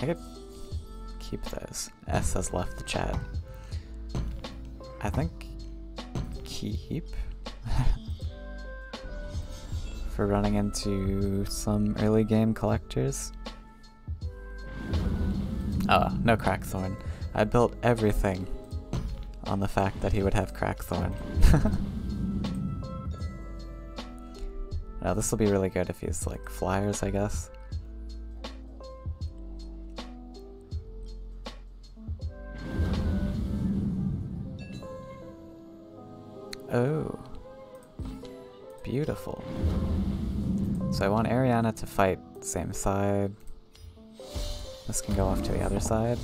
I could keep those. S has left the chat. I think keep for running into some early game collectors. Oh, no Crackthorn. I built everything on the fact that he would have Crackthorn. now this will be really good if he's like flyers, I guess. Beautiful. So I want Ariana to fight same side. This can go off to the other side.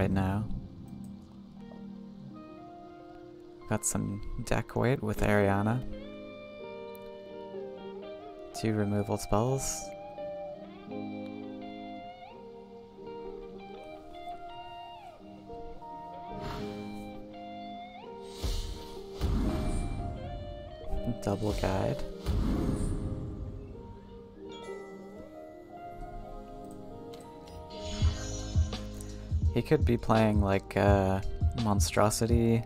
Right now. Got some deck weight with Ariana. Two removal spells. Double guide. He could be playing like uh, Monstrosity.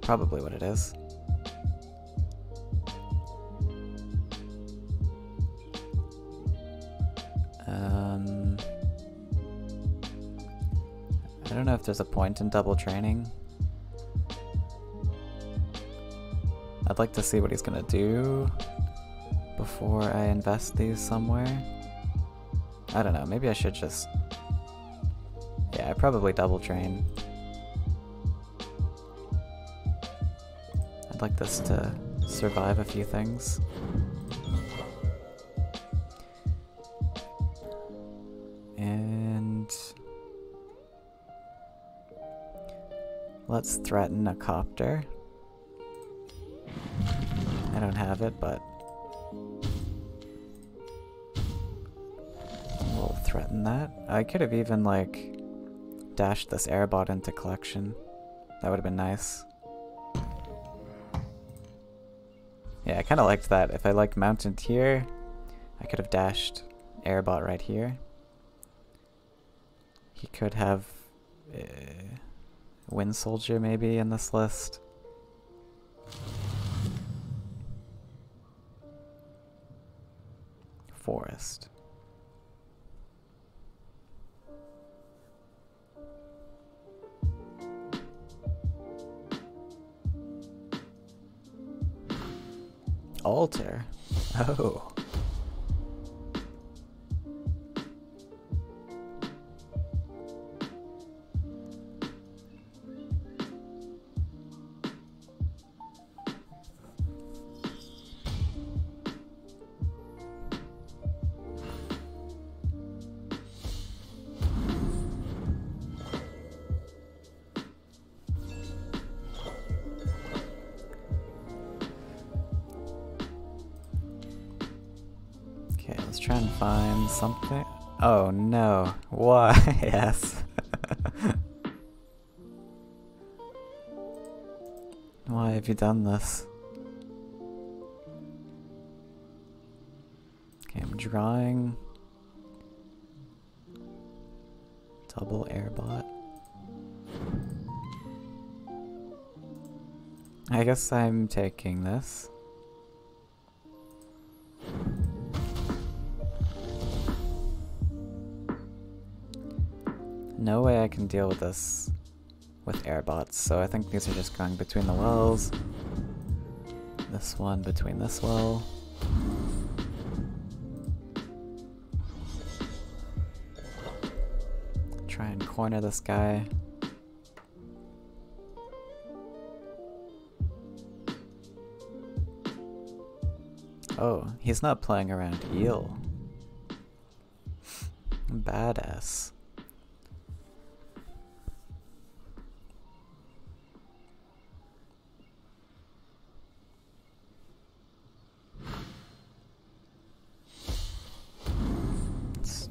Probably what it is. Um, I don't know if there's a point in double training. I'd like to see what he's gonna do before I invest these somewhere. I don't know, maybe I should just... Yeah, I probably double train. I'd like this to survive a few things. And... Let's threaten a copter. I don't have it, but that. I could have even like dashed this airbot into collection. That would have been nice. Yeah, I kind of liked that. If I like mounted here, I could have dashed airbot right here. He could have uh, Wind Soldier maybe in this list. Forest. Altar. Oh. Done this? Okay, I'm drawing. Double airbot. I guess I'm taking this. No way I can deal with this with airbots, so I think these are just going between the wells. This one between this well. Try and corner this guy. Oh, he's not playing around eel. Badass.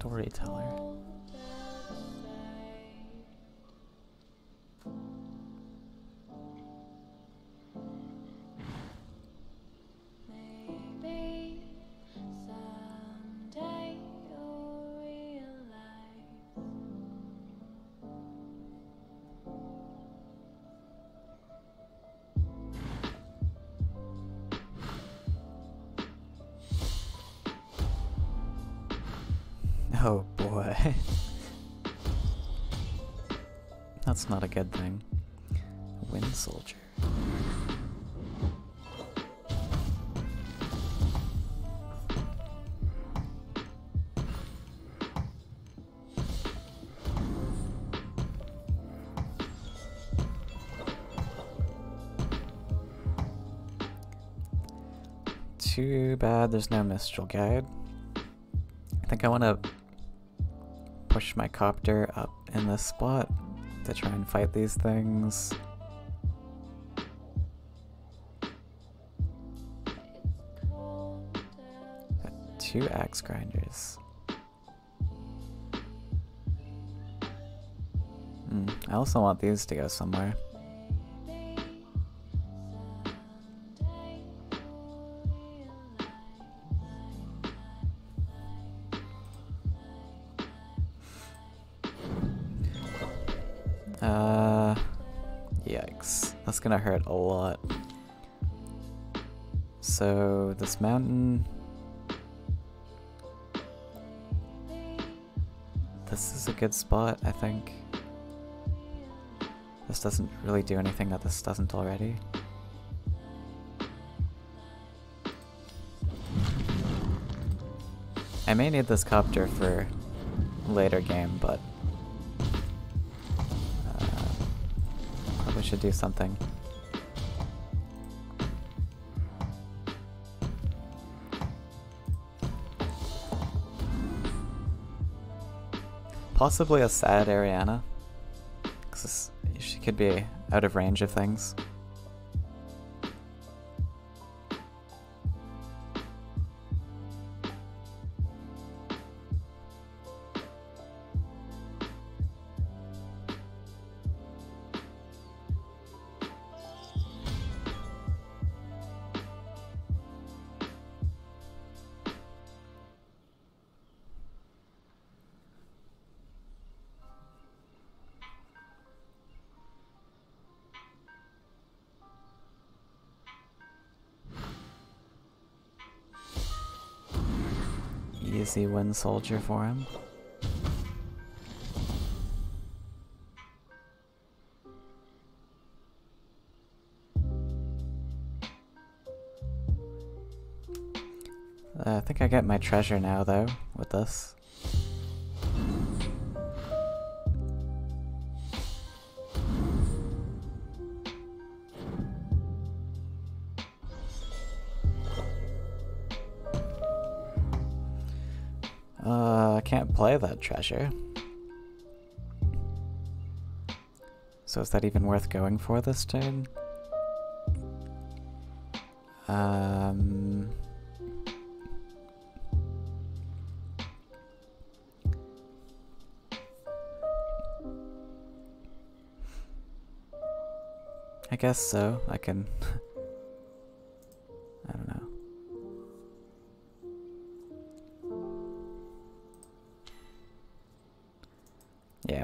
Storyteller. Boy. That's not a good thing. Wind Soldier. Too bad there's no Mistral Guide. I think I want to push my copter up in this spot to try and fight these things. Got two axe grinders. Mm, I also want these to go somewhere. Gonna hurt a lot. So, this mountain... This is a good spot, I think. This doesn't really do anything that this doesn't already. I may need this copter for later game, but uh, we should do something. Possibly a sad Ariana. Because she could be out of range of things. Easy wind soldier for him. Uh, I think I get my treasure now though, with this. Treasure. So is that even worth going for this turn? Um... I guess so. I can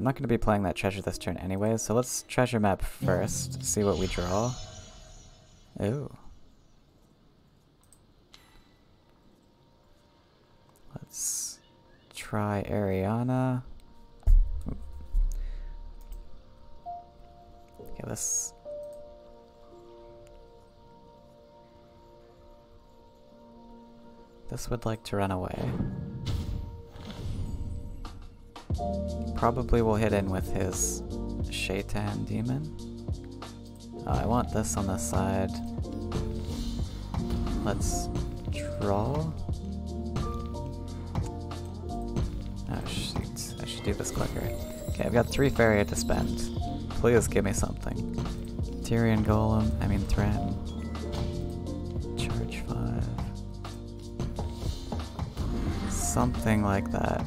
I'm not going to be playing that treasure this turn anyway, so let's treasure map first, see what we draw. Ooh. Let's try Ariana. Okay, let's... This would like to run away. Probably will hit in with his Shaytan demon. Oh, I want this on the side. Let's draw. Ah, oh shoot. I should do this quicker. Okay, I've got three Faeria to spend. Please give me something. Tyrion Golem, I mean Threaten. Charge 5. Something like that.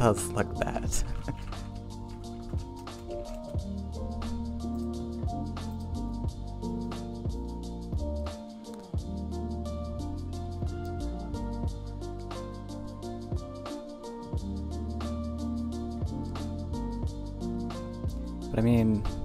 Does look bad. but I mean...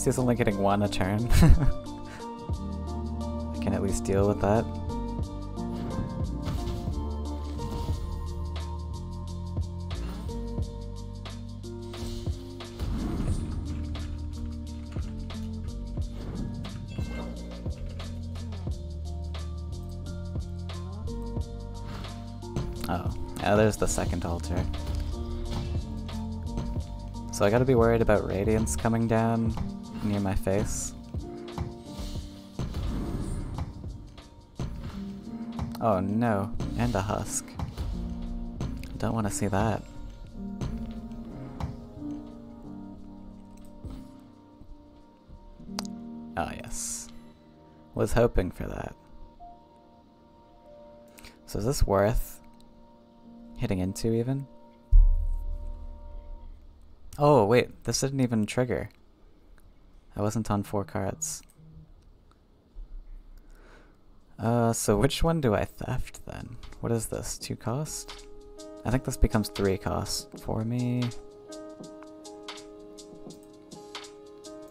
least he's only getting one a turn. I can at least deal with that. Oh, yeah, there's the second altar. So I gotta be worried about radiance coming down near my face. Oh no, and a husk. Don't want to see that. Ah yes. Was hoping for that. So is this worth hitting into even? Oh, wait, this didn't even trigger. I wasn't on four cards. Uh, so which one do I theft then? What is this? Two cost? I think this becomes three cost for me.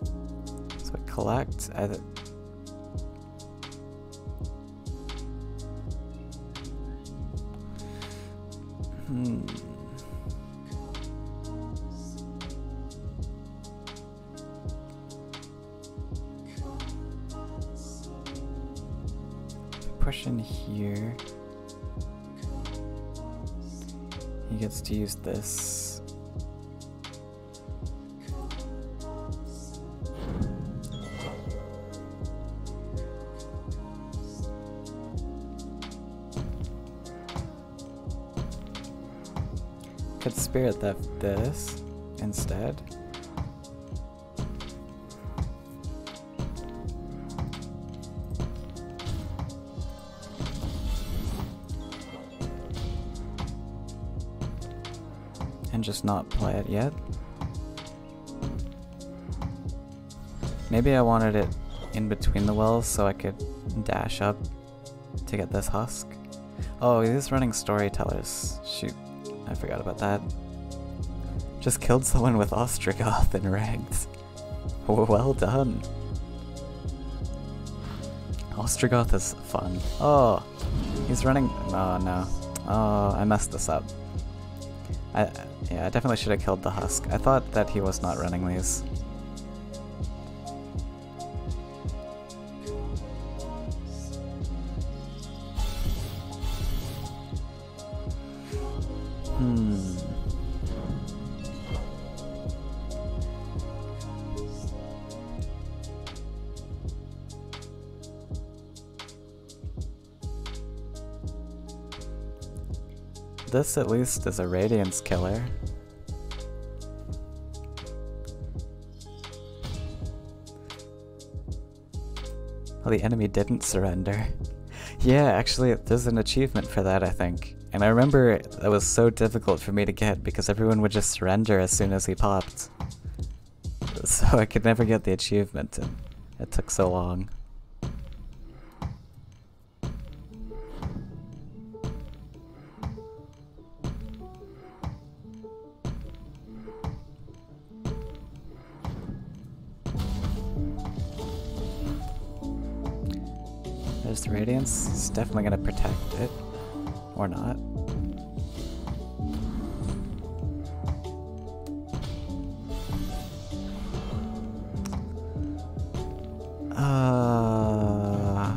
So I collect. I hmm. Here. He gets to use this. Could spirit theft this instead. Not play it yet. Maybe I wanted it in between the wells so I could dash up to get this husk. Oh, he's running storytellers. Shoot, I forgot about that. Just killed someone with Ostrogoth and rags. Well done. Ostrogoth is fun. Oh, he's running. Oh no. Oh, I messed this up. I, yeah, I definitely should have killed the husk. I thought that he was not running these. This at least is a radiance killer. Well, the enemy didn't surrender. Yeah, actually, there's an achievement for that, I think. And I remember that was so difficult for me to get because everyone would just surrender as soon as he popped. So I could never get the achievement, and it took so long. Radiance is definitely going to protect it. Or not. Uh,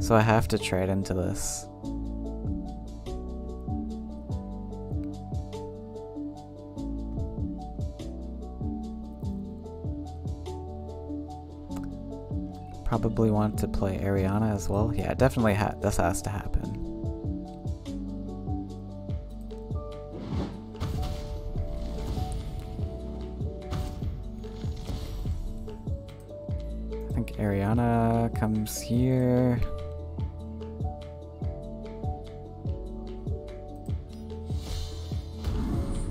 so I have to trade into this. probably want to play Ariana as well. Yeah, definitely ha this has to happen. I think Ariana comes here.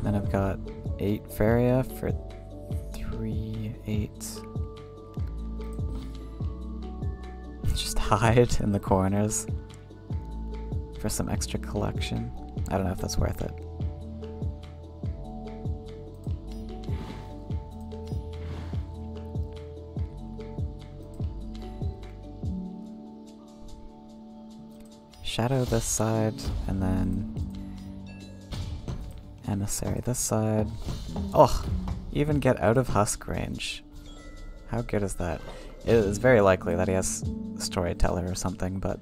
Then I've got 8 Faeria for 3, 8, hide in the corners for some extra collection. I don't know if that's worth it. Shadow this side, and then Emissary this side. Oh, even get out of husk range. How good is that? It is very likely that he has a Storyteller or something, but...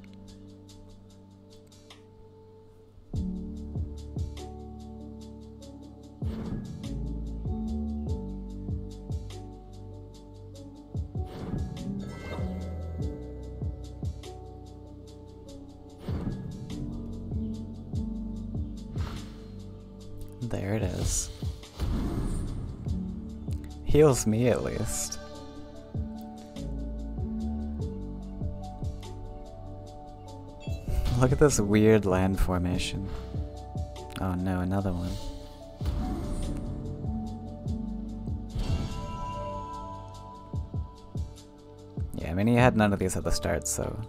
There it is. Heals me at least. Look at this weird land formation. Oh no, another one. Yeah, I mean he had none of these at the start, so...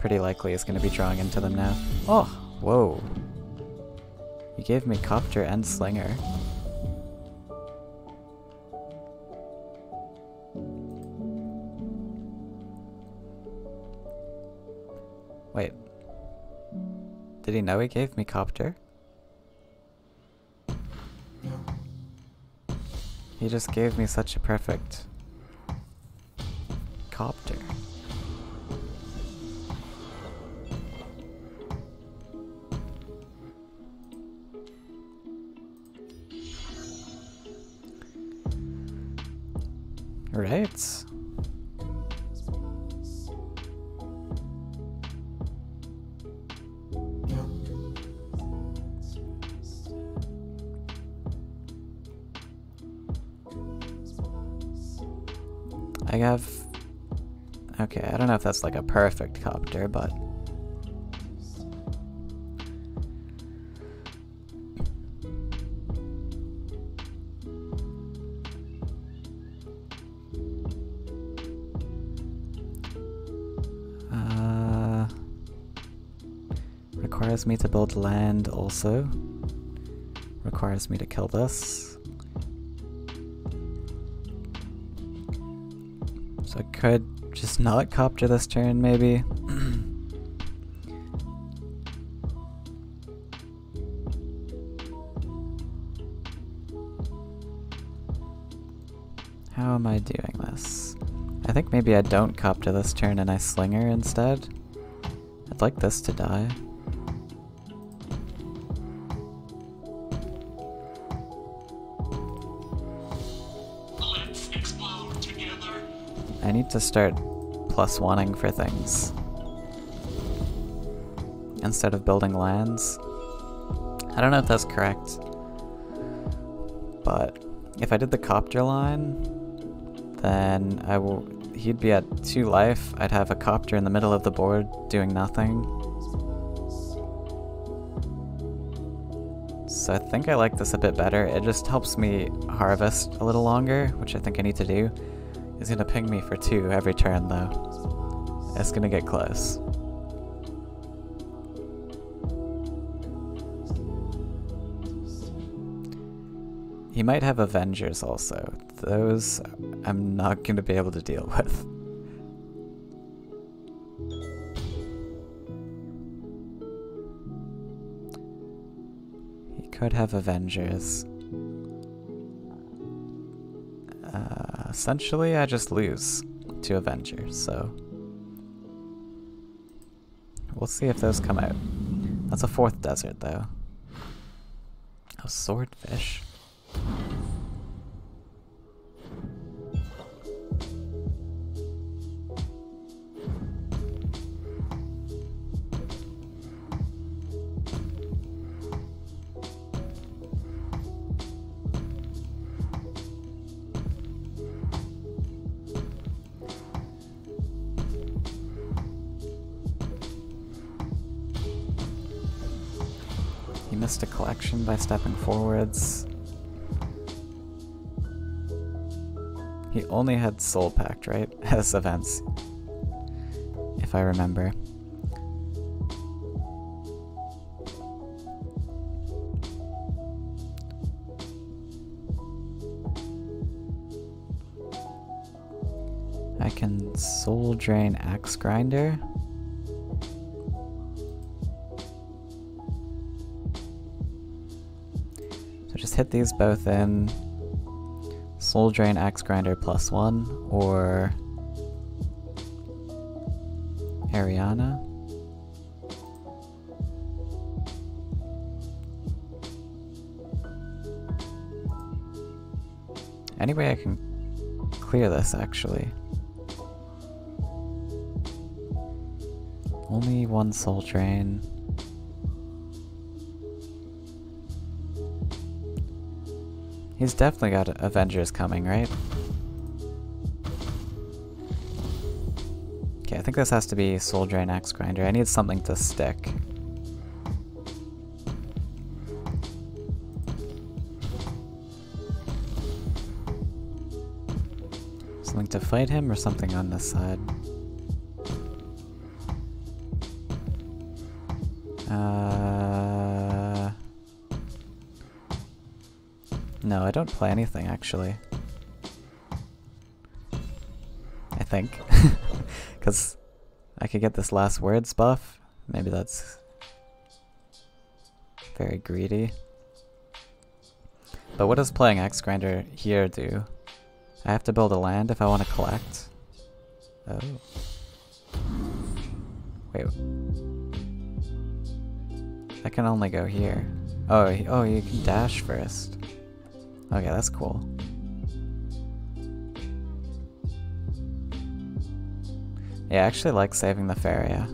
Pretty likely he's gonna be drawing into them now. Oh! Whoa. You gave me Copter and Slinger. Did he know he gave me Copter? He just gave me such a perfect Copter. Right. That's like a perfect copter, but... Uh, requires me to build land also. Requires me to kill this. So I could just not copter this turn, maybe. How am I doing this? I think maybe I don't copter this turn and I slinger instead. I'd like this to die. I need to start plus wanting for things. Instead of building lands. I don't know if that's correct. But if I did the copter line, then I will he'd be at two life. I'd have a copter in the middle of the board doing nothing. So I think I like this a bit better. It just helps me harvest a little longer, which I think I need to do. He's gonna ping me for two every turn though. It's gonna get close. He might have Avengers also. Those I'm not gonna be able to deal with. He could have Avengers. Essentially I just lose to Avenger, so we'll see if those come out. That's a fourth desert though. A swordfish. Missed a collection by stepping forwards. He only had Soul Pact, right? As events. If I remember. I can Soul Drain Axe Grinder. Hit these both in. Soul Drain Axe Grinder plus one, or Ariana. Any way I can clear this actually. Only one soul drain. He's definitely got Avengers coming, right? Okay, I think this has to be Soul Drain Axe Grinder. I need something to stick. Something to fight him or something on this side? Play anything actually. I think. Because I could get this last words buff. Maybe that's very greedy. But what does playing Axe Grinder here do? I have to build a land if I want to collect. Oh. Wait. I can only go here. Oh, oh, you can dash first. Okay, that's cool. Yeah, I actually like saving the Faeria.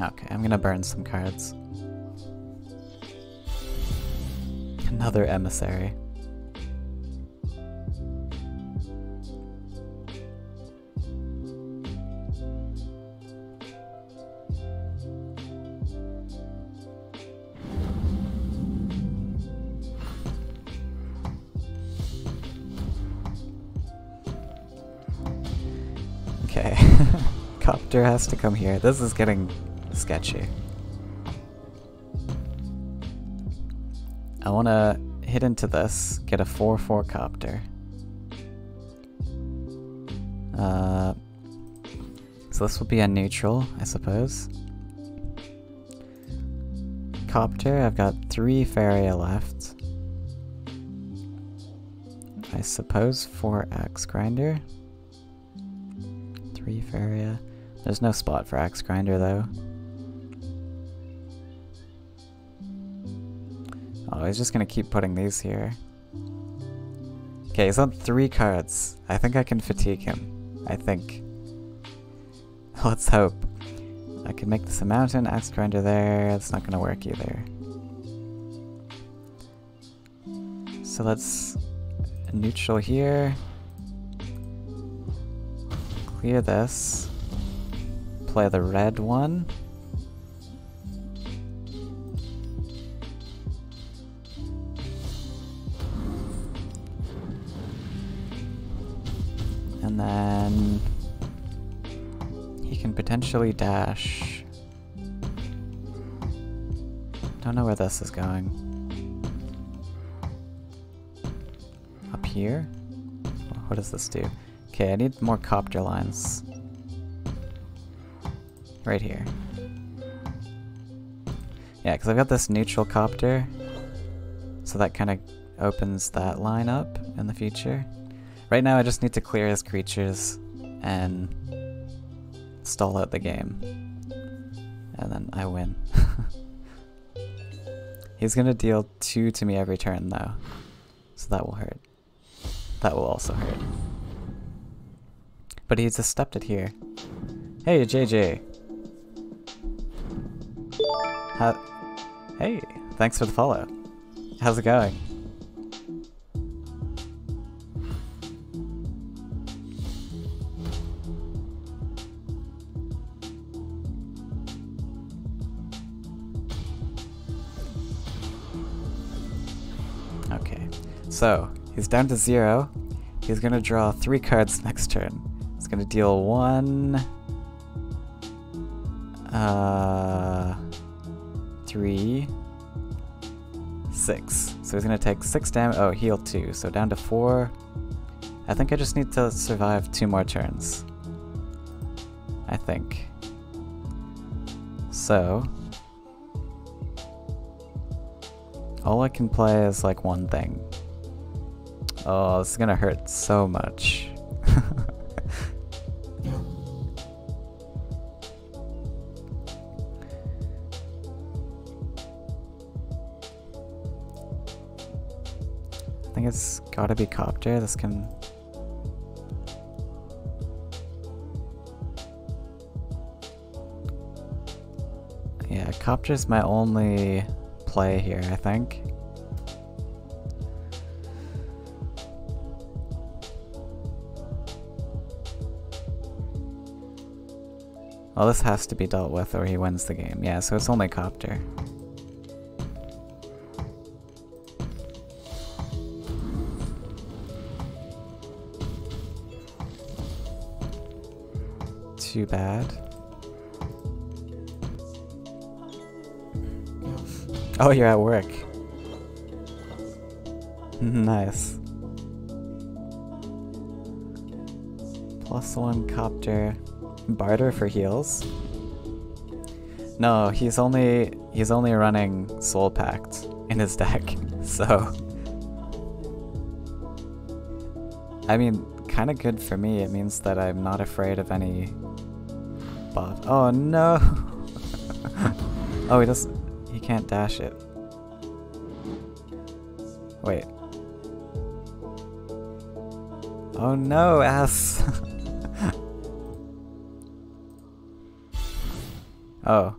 Okay, I'm gonna burn some cards. Another emissary. Okay. Copter has to come here. This is getting sketchy. I want to hit into this, get a 4-4 copter. Uh, so this will be a neutral, I suppose. Copter, I've got three Faeria left. I suppose 4 Axe Grinder. 3 Faeria. There's no spot for Axe Grinder though. Oh, he's just gonna keep putting these here. Okay, he's on three cards. I think I can fatigue him. I think. Let's hope. I can make this a mountain, axe grinder there. That's not gonna work either. So let's neutral here. Clear this. Play the red one. Then he can potentially dash. Don't know where this is going. Up here? what does this do? Okay, I need more copter lines. Right here. Yeah, because I've got this neutral copter, so that kind of opens that line up in the future. Right now I just need to clear his creatures and stall out the game. And then I win. He's gonna deal two to me every turn though, so that will hurt. That will also hurt. But he's just stepped it here. Hey, JJ. Hey, thanks for the follow. How's it going? So he's down to zero. He's gonna draw three cards next turn. He's gonna deal one, uh, three, six. So he's gonna take six damage. Oh, heal two. So down to four. I think I just need to survive two more turns. I think. So, all I can play is like one thing. Oh, this is gonna hurt so much. I think it's gotta be Copter. This can... Yeah, Copter's my only play here, I think. Well, this has to be dealt with or he wins the game. Yeah, so it's only Copter. Too bad. Oh, you're at work. nice. Plus one copter. Barter for heals? No, he's only he's only running Soul Pact in his deck, so I mean, kinda good for me. It means that I'm not afraid of any buff. Oh no! oh, he doesn't he can't dash it. Wait. Oh no, ass! oh.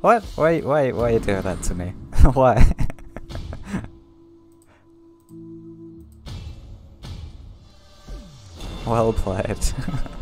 What? Why, why, why you doing that to me? why? well played.